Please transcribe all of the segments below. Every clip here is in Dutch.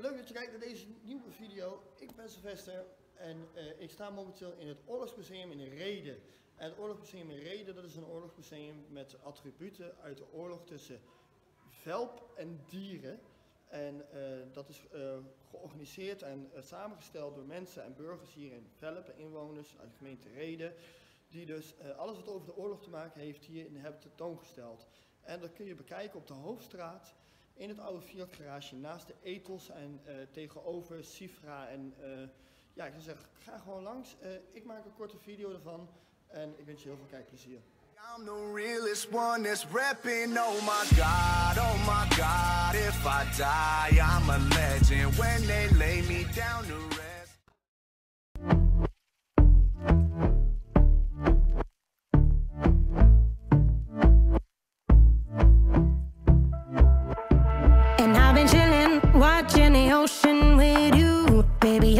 leuk dat je kijkt naar deze nieuwe video. Ik ben Sylvester en eh, ik sta momenteel in het Oorlogsmuseum in Reden. En het Oorlogsmuseum in Reden dat is een oorlogsmuseum met attributen uit de oorlog tussen velp en dieren. En eh, dat is eh, georganiseerd en samengesteld door mensen en burgers hier in Velp, inwoners uit de gemeente Reden. Die dus alles wat over de oorlog te maken heeft hier in hebben tentoongesteld. En dat kun je bekijken op de Hoofdstraat in het oude Fiat garage naast de Ethos en uh, tegenover Sifra. En uh, ja, ik zou zeggen, ga gewoon langs. Uh, ik maak een korte video ervan en ik wens je heel veel kijkplezier. I'm the realest one that's repping, oh my god, oh my god If I die, I'm a legend when they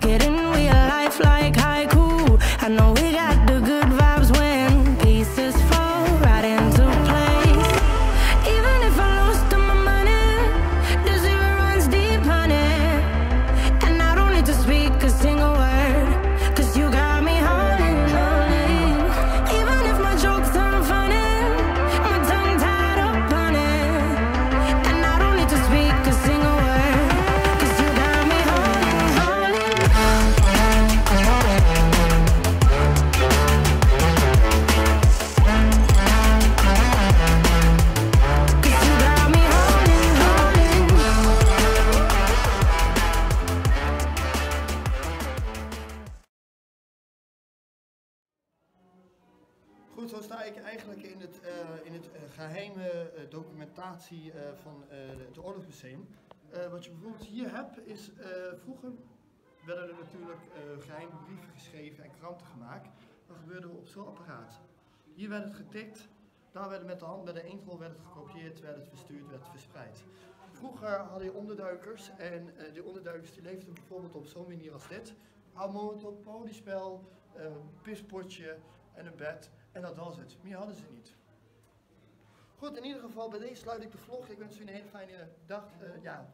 get it Zo sta ik eigenlijk in het, eh, in het eh, geheime eh, documentatie van het Oorlogsmuseum. Wat je bijvoorbeeld hier hebt is, vroeger werden er natuurlijk eh, geheime brieven geschreven en kranten gemaakt. Dat gebeurde op zo'n apparaat. Hier werd het getikt, daar werd het met de hand, met de inkrol werd het gekopieerd, werd het verstuurd, werd het verspreid. Vroeger hadden je onderduikers en eh, die onderduikers die leefden bijvoorbeeld op zo'n manier als dit. Hou op podiespel, eh, pispotje en een bed en dat was het. Meer hadden ze niet. Goed, in ieder geval bij deze sluit ik de vlog. Ik wens u een hele fijne dag. eh, ja,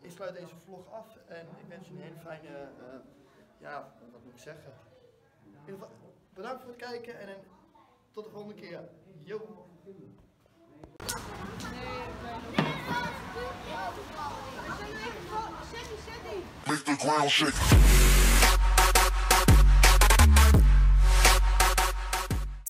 ik sluit deze vlog af en ik wens u een hele fijne, eh, ja, wat moet ik zeggen. In ieder geval, bedankt voor het kijken en een- tot de volgende keer. Yo. Make the ground shake.